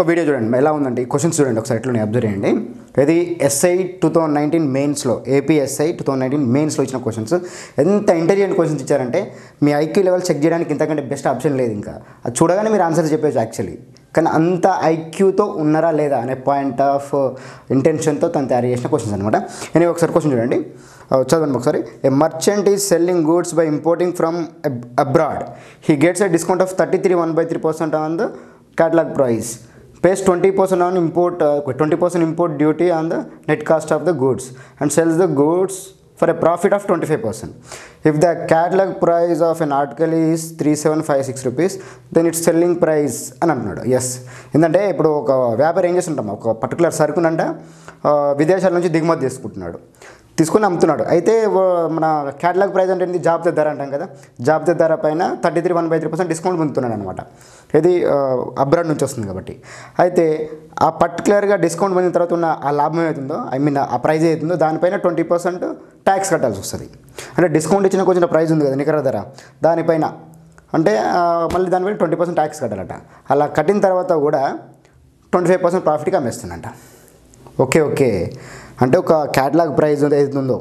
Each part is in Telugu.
ఇంకో వీడియో చూడండి. ఎలా ఉందండి క్వశ్చన్స్ చూడండి ఒకసారి ఎట్లా అబ్జర్వ్ చేయండి. ఇది ఎస్ఐ టూ థౌసండ్ నైన్టీన్ మెయిన్స్లో ఏపీఎస్ఐ టూ థౌసండ్ నైన్టీన్ మెయిన్స్లో ఇచ్చిన క్వశ్చన్స్ ఎంత ఇంటెలిజెంట్ క్వశ్చన్స్ ఇచ్చారంటే మీ ఐక్యూ లెవెల్ చెక్ చేయడానికి ఇంతకంటే బెస్ట్ ఆప్షన్ లేదు ఇంకా. అది చూడగానే మీరు ఆన్సర్ చెప్పేసి యాక్చువల్లీ కానీ అంత ఐక్యూతో ఉన్నారా లేదా అనే పాయింట్ ఆఫ్ ఇంటెన్షన్తో తను తయారు చేసిన క్వశ్చన్స్ అనమాట నేను ఒకసారి క్వశ్చన్ చూడండి. చదవండి ఒకసారి. A merchant is selling goods by importing from abroad he gets a discount of thirty three one by three percent on the catalogue price pays 20% on import uh, 20% import duty on the net cost of the goods and sells the goods for a profit of 25% if the catalog price of an article is 3756 rupees then its selling price అని అంటున్నాడు ఎస్ ఎందుకంటే ఇప్పుడు ఒక వ్యాపారి ఏం చేస్తుంటాం ఒక పర్టికులర్ సరుకునంట ఆ, విదేశాల నుంచి దిగుమతి చేసుకుంటున్నాడు తీసుకొని అమ్ముతున్నాడు. అయితే మన క్యాటలాగ్ ప్రైస్ అంటే ఏంటి జాబితా ధర అంటాం కదా. జాబితా ధర పైన thirty three one by three percent discount పొందుతున్నాడు అనమాట ఇది అబ్రాడ్ నుంచి వస్తుంది కాబట్టి. అయితే ఆ పర్టికులర్గా డిస్కౌంట్ పొందిన తర్వాత ఉన్న ఆ లాభం ఏదైతుందో ఐ మీన్ ఆ ప్రైజ్ ఏదైతుందో దానిపైన ట్వంటీ పర్సెంట్ ట్యాక్స్ కట్టాల్సి వస్తుంది. అంటే డిస్కౌంట్ ఇచ్చిన కొంచెం ప్రైస్ ఉంది కదా నికర ధర. దానిపైన అంటే మళ్ళీ దానిపైన ట్వంటీ పర్సెంట్ ట్యాక్స్ కట్టాలట. అలా కట్టిన తర్వాత కూడా ట్వంటీ ఫైవ్ పర్సెంట్ ప్రాఫిట్గా అమ్మేస్తుందంట. Okay okay. అంటే ఒక క్యాటలాగ్ ప్రైస్ ఏదైతే ఉందో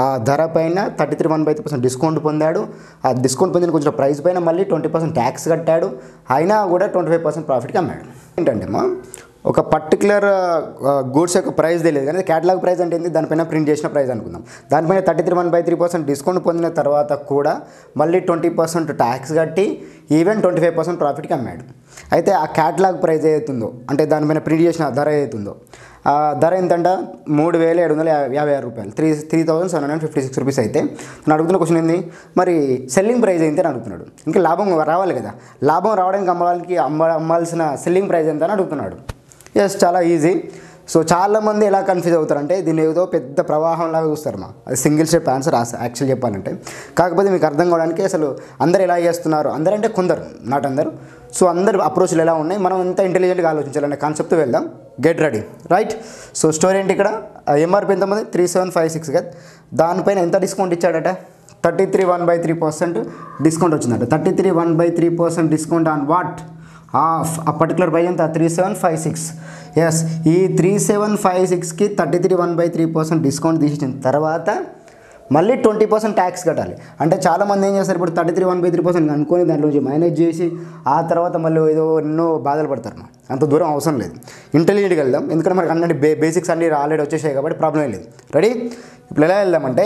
ఆ ధర పైన thirty three one by three percent discount పొందాడు. ఆ డిస్కౌంట్ పొందిన కొంచెం ప్రైస్ పైన మళ్ళీ ట్వంటీ పర్సెంట్ ట్యాక్స్ కట్టాడు. అయినా కూడా ట్వంటీ ఫైవ్ పర్సెంట్ ప్రాఫిట్కి అమ్మాడు. ఏంటంటే మా ఒక పర్టికులర్ గూడ్స్ యొక్క ప్రైస్ తెలియదు. కానీ క్యాటలాగ్ ప్రైస్ అంటే ఏంటి దానిపైన ప్రింట్ చేసిన ప్రైస్ అనుకుందాం. దానిపైన thirty three one by three percent discount పొందిన తర్వాత కూడా మళ్ళీ ట్వంటీ పర్సెంట్ ట్యాక్స్ కట్టి ఈవెన్ ట్వంటీ ఫైవ్ పర్సెంట్ ప్రాఫిట్కి అమ్మాడు. అయితే ఆ క్యాటలాగ్ ప్రైస్ ఏదైతుందో అంటే దానిపైన ప్రింట్ చేసిన ధర ఏదైతుందో ధర ఎంతంట? మూడు వేల ఏడు వందల యాభై ఆరు రూపాయలు. Three three thousand seven hundred fifty six rupees అయితే. నేను అడుగుతున్న క్వశ్చన్ ఏంది? మరి సెల్లింగ్ ప్రైస్ అయితే అని అడుగుతున్నాడు. ఇంకా లాభం రావాలి కదా. లాభం రావడానికి అమ్మడానికి అమ్మ అమ్మాల్సిన సెల్లింగ్ ప్రైస్ ఎంత అని అడుగుతున్నాడు. ఎస్ చాలా ఈజీ సో చాలామంది ఎలా కన్ఫ్యూజ్ అవుతారంటే దీన్ని ఏదో పెద్ద ప్రవాహంలాగా చూస్తారు మా. అది సింగిల్ స్టెప్ ఆన్సర్ యాక్చువల్ చెప్పాలంటే. కాకపోతే మీకు అర్థం కావడానికి అసలు అందరు ఎలా చేస్తున్నారు? అందరంటే కొందరు నాట్ అందరు. సో అందరు అప్రోచ్లు ఎలా ఉన్నాయి? మనం ఎంత ఇంటెలిజెంట్గా ఆలోచించాలనే కాన్సెప్ట్ వెళ్దాం. Get ready right so story ఏంటి ఇక్కడ? ఎంఆర్పి ఎంతమంది? త్రీ సెవెన్ ఫైవ్ సిక్స్ కదా? దానిపైన ఎంత discount ఇచ్చాడట? Thirty three one by three percent discount వచ్చిందట. Thirty three one by three percent discount on what of ఆ పర్టికులర్ బై ఎంత? Three seven five six yes ఈ త్రీ సెవెన్ ఫైవ్ సిక్స్కి thirty three one by three percent discount తీసిన తర్వాత మళ్ళీ ట్వంటీ పర్సెంట్ ట్యాక్స్ కట్టాలి. అంటే చాలామంది ఏం చేస్తారు? ఇప్పుడు thirty three one by three percent అనుకొని దాంట్లోంచి మైనేజ్ చేసి ఆ తర్వాత మళ్ళీ ఏదో ఎన్నో బాధలు పడతారు అంత దూరం అవసరం లేదు. ఇంటెలిజెంట్గా వెళ్దాం. ఎందుకంటే మనకి అన్నీ బే బేసిక్స్ అన్ని ఆల్రెడీ వచ్చేసాయి కాబట్టి ప్రాబ్లం లేదు. రెడీ ఇప్పుడు ఎలా వెళ్దామంటే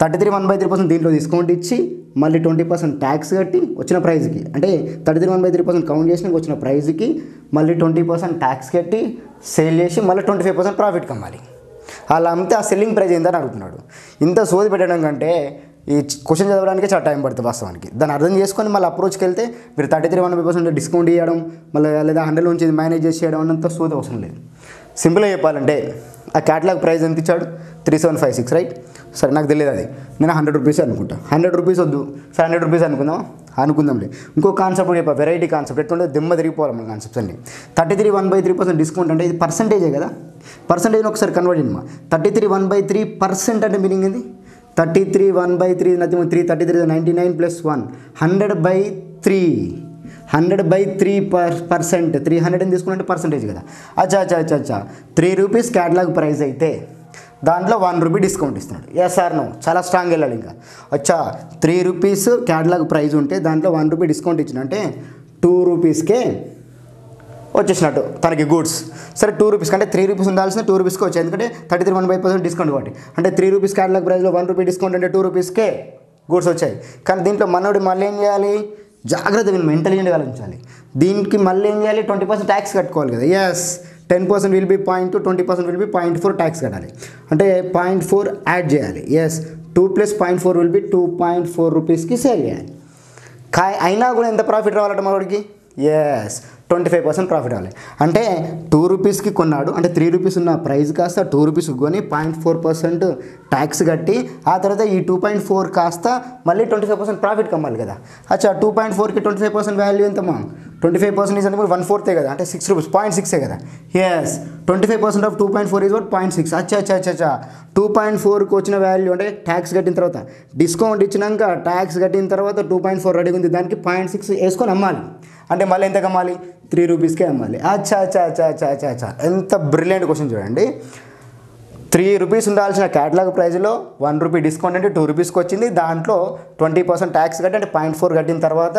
thirty three one by three percent దీంట్లో డిస్కౌంట్ ఇచ్చి మళ్ళీ ట్వంటీ పర్సెంట్ ట్యాక్స్ కట్టి వచ్చిన ప్రైజ్కి అంటే thirty three one by three percent count చేసిన వచ్చిన ప్రైస్కి మళ్ళీ ట్వంటీ పర్సెంట్ ట్యాక్స్ కట్టి సేల్ చేసి మళ్ళీ ట్వంటీ ఫైవ్ పర్సెంట్ ప్రాఫిట్ కమ్మాలి. అలా అమ్మితే ఆ సెల్లింగ్ ప్రైజ్ ఏందని అడుగుతున్నాడు. ఇంత సోది పెట్టడం కంటే ఈ క్వశ్చన్ చదవడానికి చాలా టైం పడుతుంది వాస్తవానికి. దాన్ని అర్థం చేసుకొని మళ్ళీ అప్రోచ్కి వెళ్తే మీరు thirty three one percent discount ఇవ్వడం మళ్ళీ లేదా హండ్రెడ్ నుంచి మేనేజ్ చేసి చేయడం అన్నంత సోది అవసరం లేదు. సింపుల్గా చెప్పాలంటే ఆ క్యాటలాగ్ ప్రైస్ ఎంత ఇచ్చాడు? Three seven five six right సరే నాకు తెలియదు అది. నేను హండ్రెడ్ రూపీస్ అనుకుంటా. హండ్రెడ్ రూపీస్ వద్దు. సరే హండ్రెడ్ రూపీస్ అనుకుందాం అనుకుందాంలే. ఇంకో కాన్సెప్ట్ చెప్పా. వెరైటీ కాన్సెప్ట్ ఎట్లుంటే దిమ్మ తిరిగిపోవాలి మన కాన్సెప్ట్స్ అండి thirty three one by three percent discount అంటే ఇది పర్సంటేజే కదా? పర్సంటేజ్ ఒకసారి కన్వర్ట్ చేయమ్మా thirty three one by three percent అంటే మీనింగ్ ఏంది? Thirty three one by three nothing three thirty three ninety nine plus one hundred by three hundred by three per percent three hundred అని తీసుకున్నట్టు పర్సంటేజ్ కదా. అచ్చా అచ్చా అచ్చా అచ్చా. త్రీ రూపీస్ క్యాటలాగ్ ప్రైస్ అయితే దాంట్లో వన్ రూపీ డిస్కౌంట్ ఇస్తున్నాడు. ఎస్ సార్ నో చాలా స్ట్రాంగ్ వెళ్ళాలి ఇంకా. అచ్చా త్రీ రూపీస్ క్యాటలాగ్ ప్రైస్ ఉంటే దాంట్లో వన్ రూపీ డిస్కౌంట్ ఇచ్చిన అంటే టూ రూపీస్కే వచ్చేసినట్టు తనకి గూడ్స్. సరే టూ రూపీస్ అంటే త్రీ రూపీస్ ఉండాల్సిన టూ రూపీస్కి వచ్చాయి. ఎందుకంటే thirty three one by percent discount కాబట్టి. అంటే త్రీ రూపీస్ క్యాటలాగ్ ప్రైస్లో వన్ రూపీ డిస్కౌంట్ అంటే టూ రూపీస్కే గూడ్స్ వచ్చాయి. కానీ దీంట్లో మనోడు మళ్ళీ ఏం చేయాలి? జాగ్రత్త మెంటల్ ఇంటెలిజెంట్గా ఉంచాలి దీనికి మళ్ళీ ఏం చేయాలి? ట్వంటీ పర్సెంట్ ట్యాక్స్ కట్టుకోవాలి కదా. Yes ten percent will be point two twenty percent will be point four tax కట్టాలి. అంటే పాయింట్ ఫోర్ యాడ్ చేయాలి. Yes two plus point four will be two point four రూపీస్కి సేల్ చేయాలి. కా అయినా కూడా ఎంత ప్రాఫిట్ రావాలట మనోడికి? Yes twenty five percent profit అవ్వాలి. అంటే టూ రూపీస్కి కొన్నాడు అంటే త్రీ రూపీస్ ఉన్న ప్రైస్ కాస్త టూ రూపీస్కి కొని పాయింట్ ఫోర్ పర్సెంట్ ట్యాక్స్ కట్టి ఆ తర్వాత ఈ టూ పాయింట్ ఫోర్ కాస్త మళ్ళీ ట్వంటీ ఫైవ్ పర్సెంట్ ప్రాఫిట్ కమ్మాలి కదా. అచ్చా టూ పాయింట్ ఫోర్కి ట్వంటీ ఫైవ్ పర్సెంట్ వాల్యూ ఎంతమ్మా ట్వంటీ ఫైవ్ పర్సెంట్ అంటే వన్ ఫోర్తే కదా అంటే సిక్స్ రూపీస్ పాయింట్ సిక్సే కదా. Yes twenty five percent of two point four is what point six అచ్చా అచ్చా అచ్చా. అచ్చా టూ పాయింట్ ఫోర్కి వచ్చిన వాల్యూ అంటే ట్యాక్స్ కట్టిన తర్వాత డిస్కౌంట్ ఇచ్చినాక ట్యాక్స్ కట్టిన తర్వాత టూ పాయింట్ ఫోర్ రెడీ ఉంది దానికి పాయింట్ సిక్స్ వేసుకొని అమ్మాలి. అంటే మళ్ళీ ఎంత కమ్మాలి త్రీ రూపీస్కే అమ్మాలి. అచ్చా అచ్చా అచ్చా అచ్చా అచ్చా అచ్చా. ఎంత బ్రిలియంట్ క్వశ్చన్ చూడండి. త్రీ రూపీస్ ఉండాల్సిన క్యాటలాగ్ ప్రైస్లో వన్ రూపీ డిస్కౌంట్ అంటే టూ రూపీస్కి వచ్చింది. దాంట్లో ట్వంటీ పర్సెంట్ ట్యాక్స్ కట్టి అంటే పాయింట్ ఫోర్ కట్టిన తర్వాత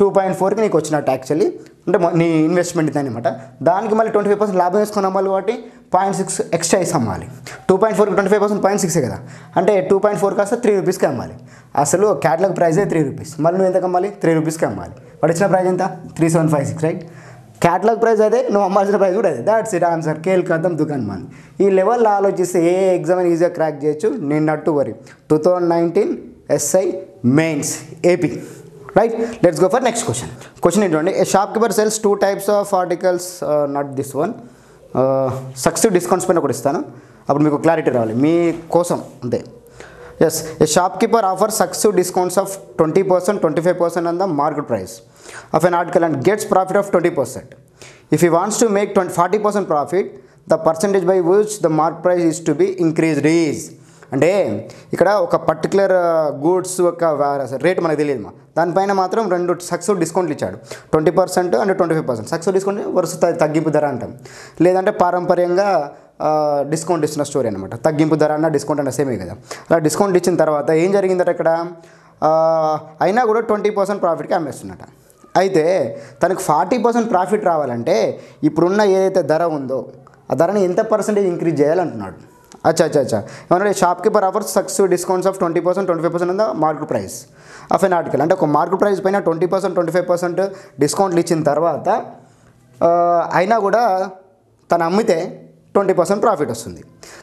టూ పాయింట్ ఫోర్కి నీకు వచ్చినట్టు యాక్చువల్లీ అంటే నీ ఇన్వెస్ట్మెంట్ ఇది అనమాట దానికి మళ్ళీ ట్వంటీ ఫైవ్ పర్సెంట్ లాభం వేసుకుని అమ్మాలి కాబట్టి పాయింట్ సిక్స్ ఎక్స్ట్రా వేసి అమ్మాలి టూ పాయింట్ ఫోర్కి ట్వంటీ ఫైవ్ పర్సెంట్ పాయింట్ సిక్సే కదా. అంటే టూ పాయింట్ ఫోర్ కాస్త త్రీ రూపీస్కి అమ్మాలి. అసలు క్యాట్లాగ్ ప్రైజే త్రీ రూపీస్ మళ్ళీ నువ్వు ఎంత అమ్మాలి? త్రీ రూపీస్కి అమ్మాలి. వాడు ఇచ్చిన ప్రైస్ ఎంత? Three seven five six right catalogue price అదే నువ్వు అమ్మాల్సిన ప్రైస్ కూడా అదే. దాట్స్ ఇట్ ఆన్సర్ కేల్ కథం దుకాన్ మాన్ ఈ లెవెల్లో ఆలోచిస్తే ఏ ఎగ్జామ్ ఈజీగా క్రాక్ చేయొచ్చు. నేను నట్టు వరి two thousand nineteen SI mains AP right let's go for next question question ఏంటంటే shopkeeper sells two types of articles not this one success discounts పైన కూడా ఇస్తాను. అప్పుడు మీకు క్లారిటీ రావాలి. మీ కోసం అంతే. As a shopkeeper offer successive discounts of twenty percent twenty five percent on the market price of an article and gets profit of twenty percent if you wants to make twenty forty percent profit the percentage by which the mark price is to be increase రీజ్ అంటే ఇక్కడ ఒక పర్టికులర్ గూడ్స్ యొక్క రేట్ మనకు తెలియదు మా. దానిపైన మాత్రం రెండు సక్సెస్ డిస్కౌంట్లు ఇచ్చాడు. Twenty percent and twenty five percent. Success discount వరుస తగ్గింపు ధర అంటాం. లేదంటే పారంపర్యంగా డిస్కౌంట్ ఇస్తున్న స్టోరీ అనమాట తగ్గింపు ధర అన్న డిస్కౌంట్ అన్న సేమే కదా. అలా డిస్కౌంట్ ఇచ్చిన తర్వాత ఏం జరిగిందట ఇక్కడ? అయినా కూడా ట్వంటీ పర్సెంట్ ప్రాఫిట్కి అమ్మేస్తున్నట అయితే తనకు ఫార్టీ పర్సెంట్ ప్రాఫిట్ రావాలంటే ఇప్పుడున్న ఏదైతే ధర ఉందో ఆ ధరని ఎంత పర్సెంటేజ్ ఇంక్రీజ్ చేయాలంటున్నాడు. అచ్చా అచ్చా అచ్చా. ఏమన్నా shopkeeper offers sucks discounts of twenty percent twenty five percent ఉందా? Market price of an article అంటే ఒక మార్కెట్ ప్రైస్ పైన twenty percent twenty five percent డిస్కౌంట్లు ఇచ్చిన తర్వాత అయినా కూడా తను అమ్మితే ట్వంటీ పర్సెంట్ ప్రాఫిట్ వస్తుంది.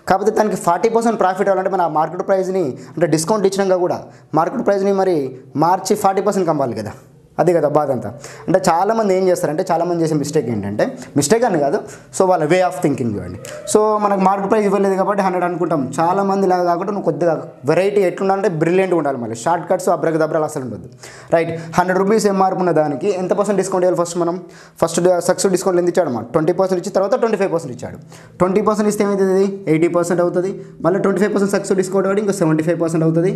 కాకపోతే తనకి ఫార్టీ పర్సెంట్ ప్రాఫిట్ అవ్వాలంటే మన మార్కెట్ ప్రైస్ని అంటే డిస్కౌంట్ ఇచ్చినాక కూడా మార్కెట్ ప్రైస్ని మరి మార్చి ఫార్టీ పర్సెంట్ కమ్మాలి కదా. అది కదా బాధ అంతా. అంటే చాలామంది ఏం చేస్తారంటే చాలామంది చేసే మిస్టేక్ ఏంటంటే మిస్టేక్ అని కాదు సో వాళ్ళ వే ఆఫ్ థింకింగ్ చూడండి. సో మనకు మార్క్ ప్రైస్ ఇవ్వలేదు కాబట్టి హండ్రెడ్ అనుకుంటాం. చాలామంది లాగా కాకుండా నువ్వు కొద్దిగా వెరైటీ ఎట్లుండాలంటే బ్రిలియంట్గా ఉండాలి మళ్ళీ. షార్ట్ కట్స్ అబ్రక దబ్రాలు అసలు ఉండదు రైట్ హండ్రెడ్ రూపీస్ ఎంఆర్పి ఉన్న దానికి ఎంత పర్సెంట్ డిస్కౌంట్ ఇవ్వాలి ఫస్ట్ మనం? ఫస్ట్ సక్సెస్ డిస్కౌంట్ ఎంత ఇచ్చాడు మనం ట్వంటీ పర్సెంట్ ఇచ్చిన తర్వాత ట్వంటీ ఫైవ్ పర్సెంట్ ఇచ్చాడు. ట్వంటీ పర్సెంట్ ఇస్తే ఏమవుతుంది ఎయిటీ పర్సెంట్ అవుతుంది. మళ్ళీ twenty five percent success discount అవ్వడం ఇంకా సెవెంటీ ఫైవ్ పర్సెంట్ అవుతుంది.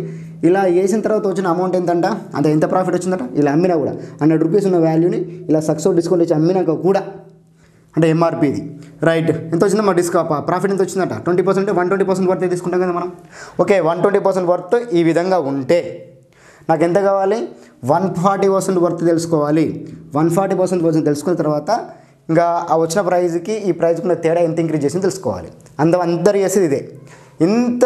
ఇలా వేసిన తర్వాత వచ్చిన అమౌంట్ ఎంతంట? అంత ఎంత ప్రాఫిట్ వచ్చిందంట? ఇలా అమ్మినా కూడా. హండ్రెడ్ రూపీస్ ఉన్న వాల్యూని ఇలా సక్సెస్ డిస్కౌంట్ ఇచ్చి అమ్మినాక కూడా. అంటే ఎంఆర్పీది రైట్ ఎంత వచ్చిందో మా డిస్కా ప్రాఫిట్ ఎంత వచ్చిందట? Twenty percent one twenty percent worth తీసుకుంటాం కదా మనం? Okay one twenty percent worth ఈ విధంగా ఉంటే నాకు ఎంత కావాలి? వన్ ఫార్టీ పర్సెంట్ వర్త్ తెలుసుకోవాలి. వన్ ఫార్టీ పర్సెంట్ పర్సెంట్ తెలుసుకున్న తర్వాత ఇంకా ఆ వచ్చిన ప్రైజ్కి ఈ ప్రైజ్కి ఉన్న తేడా ఎంత ఇంక్రీజ్ చేసింది తెలుసుకోవాలి. అంద అందరు చేసేది ఇదే. ఇంత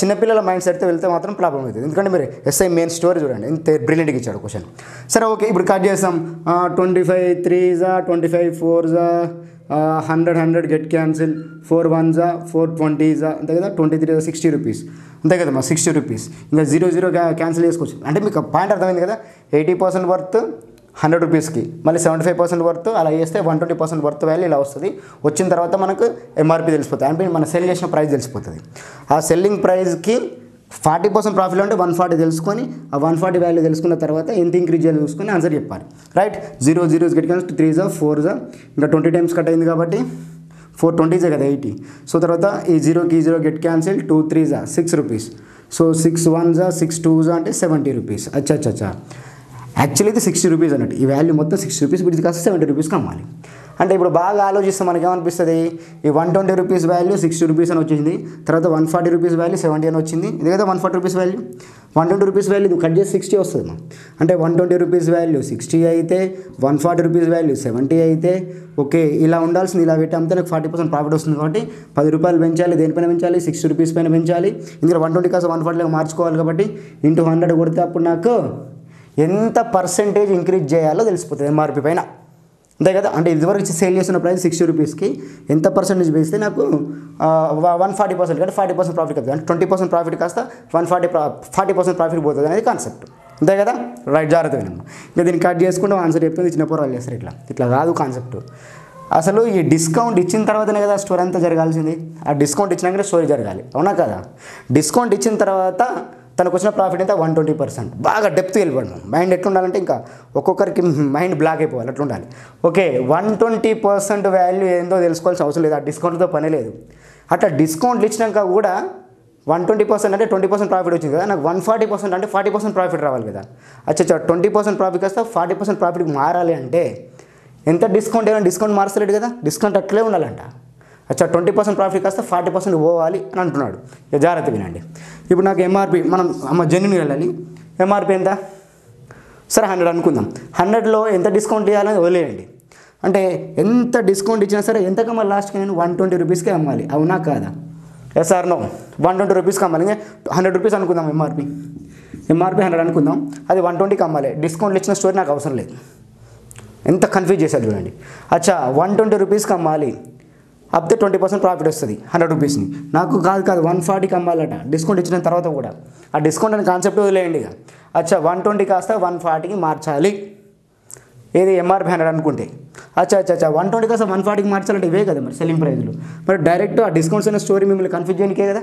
చిన్నపిల్లల మైండ్ సెట్తో వెళ్తే మాత్రం ప్రాబ్లం అవుతుంది. ఎందుకంటే మీరు ఎస్ఐ మెయిన్ స్టోరీ చూడండి. ఇంత బ్రిలియంట్గా ఇచ్చాడు క్వశ్చన్ సరే ఓకే ఇప్పుడు కట్ చేస్తాం. Twenty five threes are twenty five fours are hundred hundred get cancel four one జా ఫోర్ ట్వంటీ జా అంతే కదా? ట్వంటీ త్రీ సిక్స్టీ రూపీస్ అంతే కదా మా సిక్స్టీ రూపీస్ ఇంకా జీరో జీరో క్యాన్సిల్ చేసుకోవచ్చు. అంటే మీకు పాయింట్ అర్థమైంది కదా? ఎయిటీ పర్సెంట్ వర్త్ హండ్రెడ్ రూపీస్కి. మళ్ళీ సెవెంటీ ఫైవ్ పర్సెంట్ వర్త్ అలా చేస్తే one twenty percent worth value ఇలా వస్తుంది. వచ్చిన తర్వాత మనకు ఎంఆర్పి తెలిసిపోతుంది. అంటే మన సెల్ చేసిన ప్రైస్ తెలిసిపోతుంది. ఆ సెల్లింగ్ ప్రైస్కి ఫార్టీ పర్సెంట్ ప్రాఫిట్ అంటే వన్ ఫార్టీ తెలుసుకొని ఆ వన్ ఫార్టీ వాల్యూ తెలుసుకున్న తర్వాత ఎంత ఇంక్రీజ్ చేయాలి చూసుకొని ఆన్సర్ చెప్పాలి. Right zero zeros get cans three జా ఫోర్ జా ఇంకా ట్వంటీ టైమ్స్ కట్ అయింది కాబట్టి ఫోర్ ట్వంటీజే కదా ఎయిటీ సో తర్వాత ఈ జీరోకి zero get cancel two three జా six rupees so six one జా సిక్స్ టూ జా అంటే సెవెంటీ రూపీస్ అచ్చా అచ్చా అచ్చా. యాక్చువల్లీ అయితే సిక్స్టీ రూపీస్ అన్నట్టు. ఈ వాల్యూ మొత్తం సిక్స్టీ రూపీస్ ఇప్పుడు ఇది కాస్త సెవెంటీ రూపీస్కి అమ్మాలి అంటే ఇప్పుడు బాగా ఆలోచిస్తే మనకి ఏమనిపిస్తుంది ఈ one twenty rupees value sixty rupees అని వచ్చింది. తర్వాత one forty rupees value seventy అని వచ్చింది. ఇది కదా one forty rupees value one twenty rupees value cut చేసి సిక్స్టీ వస్తుంది మా అంటే one twenty rupees value sixty అయితే one forty rupees value seventy అయితే ఓకే ఇలా ఉండాల్సింది ఇలా పెట్టామంటే నాకు ఫార్టీ పర్సెంట్ ప్రాఫిట్ వస్తుంది కాబట్టి పది రూపాయలు పెంచాలి దేనిపైన పెంచాలి సిక్స్టీ రూపీస్ పైన పెంచాలి. ఇందులో వన్ ట్వంటీ కాస్త వన్ ఫార్టీలో మార్చుకోవాలి కాబట్టి ఇంటూ హండ్రెడ్ కొడితే అప్పుడు నాకు ఎంత పర్సెంటేజ్ ఇంక్రీజ్ చేయాలో తెలిసిపోతుంది ఎంఆర్పి పైన. అంతే కదా? అంటే ఇదివరకు సేల్ చేస్తున్న ప్రైస్ సిక్స్టీ రూపీస్కి ఎంత పర్సెంటేజ్ వేస్తే నాకు వన్ ఫార్టీ పర్సెంట్ కానీ ఫార్టీ పర్సెంట్ ప్రాఫిట్ అవుతుంది అంటే ట్వంటీ పర్సెంట్ ప్రాఫిట్ కాస్త one forty forty percent profit పోతుంది అనేది కాన్సెప్ట్ అంతే కదా? రైట్ జాగ్రత్త వినమ్మా ఇంకా దీన్ని కట్ చేసుకుంటే ఆన్సర్ చెప్తుంది చిన్న పోరాలు చేస్తారు ఇట్లా. ఇట్లా కాదు కాన్సెప్ట్ అసలు ఈ డిస్కౌంట్ ఇచ్చిన తర్వాతనే కదా స్టోరీ అంతా జరగాల్సింది. ఆ డిస్కౌంట్ ఇచ్చినాకనే స్టోరీ జరగాలి. అవునా కదా? డిస్కౌంట్ ఇచ్చిన తర్వాత తనకు వచ్చిన ప్రాఫిట్ ఎంత? వన్ ట్వంటీ పర్సెంట్ బాగా డెప్త్ వెళ్ళిపోవడం మైండ్ ఎట్లుండాలంటే ఇంకా ఒక్కొక్కరికి మైండ్ బ్లాక్ అయిపోవాలి. అట్లా ఉండాలి okay one twenty percent value ఏందో తెలుసుకోవాల్సిన అవసరం లేదు. ఆ డిస్కౌంట్తో పని లేదు. అట్లా డిస్కౌంట్లు ఇచ్చినాక కూడా వన్ ట్వంటీ పర్సెంట్ అంటే ట్వంటీ పర్సెంట్ ప్రాఫిట్ వచ్చింది కదా. నాకు వన్ ఫార్టీ పర్సెంట్ అంటే ఫార్టీ పర్సెంట్ ప్రాఫిట్ రావాలి కదా. అచ్చా ట్వంటీ పర్సెంట్ ప్రాఫిట్ కాస్త ఫార్టీ పర్సెంట్ ప్రాఫిట్కి మారాలి అంటే ఎంత డిస్కౌంట్ ఏమైనా డిస్కౌంట్ మార్చలేడు కదా. డిస్కౌంట్ అట్లే ఉండాలంట. అచ్చా ట్వంటీ పర్సెంట్ ప్రాఫిట్ కాస్త ఫార్టీ పర్సెంట్ పోవాలి అని అంటున్నాడు. ఇక జాగ్రత్త వినండి. ఇప్పుడు నాకు ఎంఆర్పి మనం అమ్మ జెన్యున్ వెళ్ళాలి. ఎంఆర్పి ఎంత? సరే హండ్రెడ్ అనుకుందాం. హండ్రెడ్లో ఎంత డిస్కౌంట్ ఇవ్వాలని వదిలేయండి. అంటే ఎంత డిస్కౌంట్ ఇచ్చినా సరే ఎంతకమ్మా లాస్ట్కి నేను వన్ ట్వంటీ రూపీస్కే అమ్మాలి. అవునా కాదా? Yes or no one twenty రూపీస్కి అమ్మాలి. హండ్రెడ్ రూపీస్ అనుకుందాం ఎంఆర్పి ఎంఆర్పి హండ్రెడ్ అనుకుందాం. అది వన్ ట్వంటీకి అమ్మాలి. డిస్కౌంట్లు ఇచ్చిన స్టోరీ నాకు అవసరం లేదు. ఎంత కన్ఫ్యూజ్ చేశారు చూడండి. అచ్చా వన్ ట్వంటీ రూపీస్కి అమ్మాలి. అప్తే ట్వంటీ పర్సెంట్ ప్రాఫిట్ వస్తుంది హండ్రెడ్ రూపీస్ని. నాకు కాదు కాదు వన్ ఫార్టీకి అమ్మాలట. డిస్కౌంట్ ఇచ్చిన తర్వాత కూడా. ఆ డిస్కౌంట్ అనే కాన్సెప్ట్ వదిలేయండి ఇక. అచ్చా వన్ ట్వంటీ కాస్త వన్ ఫార్టీకి మార్చాలి. ఏది ఎంఆర్పి హండ్రెడ్ అనుకుంటే. అచ్చా అచ్చా అచ్చా వన్ ట్వంటీ కాస్త వన్ ఫార్టీకి మార్చాలంటే ఇవే కదా మరి సెల్లింగ్ ప్రైజ్లు మరి డైరెక్ట్ ఆ డిస్కౌంట్స్ అనే స్టోరీ మిమ్మల్ని కన్ఫ్యూజ్ చేయనికే కదా?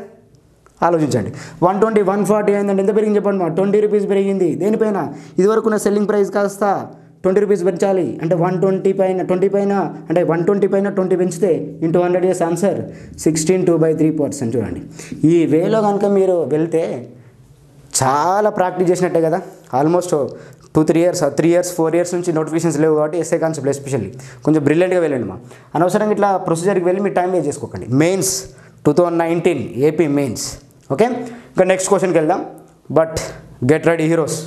ఆలోచించండి. వన్ ట్వంటీ వన్ ఫార్టీ అయిందంటే ఎంత పెరిగింది చెప్పండి మా ట్వంటీ రూపీస్ పెరిగింది. దేనిపైన? ఇదివరకు ఉన్న సెల్లింగ్ ప్రైస్ కాస్త ట్వంటీ రూపీస్ పెంచాలి. అంటే వన్ ట్వంటీ పైన ట్వంటీ పైన అంటే వన్ ట్వంటీ పైన ట్వంటీ పెంచితే into hundred years answer. Sixteen two by three percent చూడండి. ఈ వేలో కనుక మీరు వెళ్తే చాలా ప్రాక్టీస్ చేసినట్టే కదా. Almost two three years three years four years నుంచి నోటిఫికేషన్స్ లేవు కాబట్టి ఎస్ఏ కాన్సెప్ట్ ఎస్పెషల్లీ కొంచెం బ్రిలియంట్గా వెళ్ళండి మా. అనవసరంగా ఇట్లా ప్రొసీజర్కి వెళ్ళి మీరు టైం వేస్ట్ చేసుకోకండి. Mains two thousand nineteen AP mains. Okay? ఇంకా నెక్స్ట్ క్వశ్చన్కి వెళ్దాం. But get ready heroes.